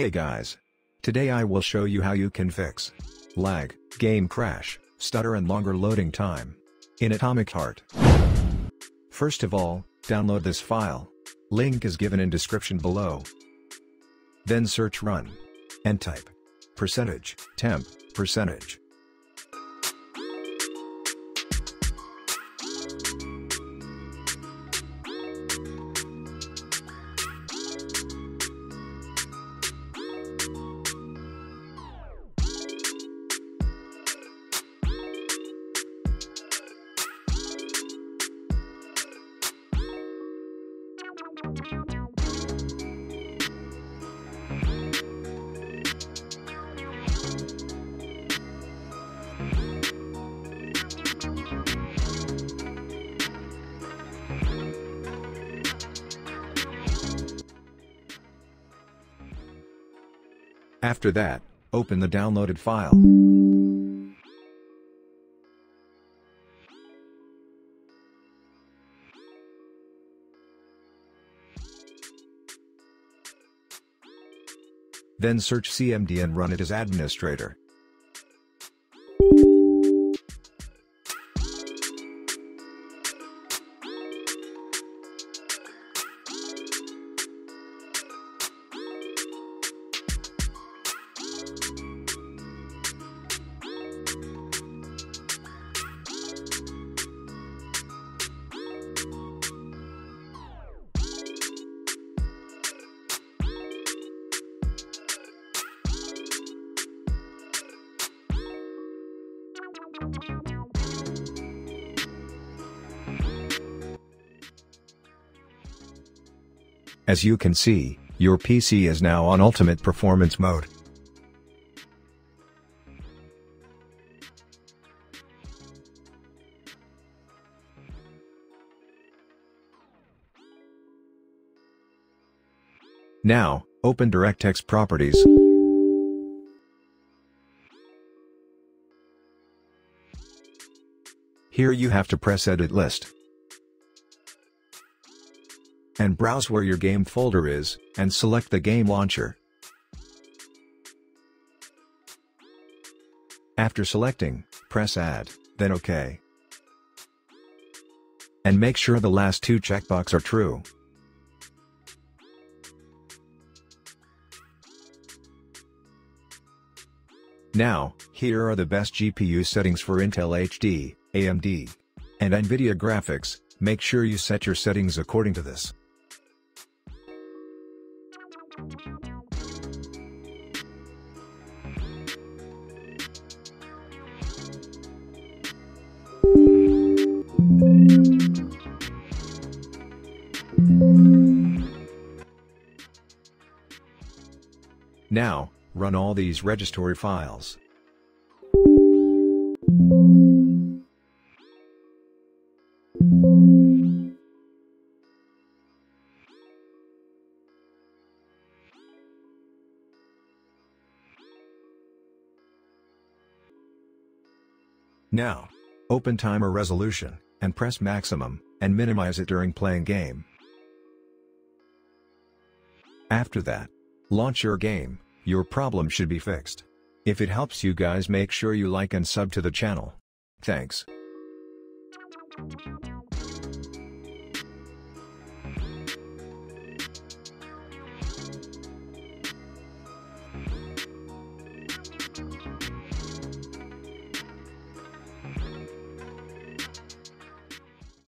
Hey guys! Today I will show you how you can fix lag, game crash, stutter and longer loading time in Atomic Heart. First of all, download this file. Link is given in description below. Then search run and type percentage temp percentage. After that, open the downloaded file. Then search CMD and run it as administrator. As you can see, your PC is now on ultimate performance mode. Now, open DirectX Properties. Here you have to press Edit List. And browse where your game folder is, and select the game launcher. After selecting, press Add, then OK. And make sure the last two checkbox are true. Now, here are the best GPU settings for Intel HD, AMD, and NVIDIA graphics, make sure you set your settings according to this. Now, run all these registry files. Now, open timer resolution, and press maximum, and minimize it during playing game. After that, launch your game, your problem should be fixed. If it helps you guys make sure you like and sub to the channel. Thanks.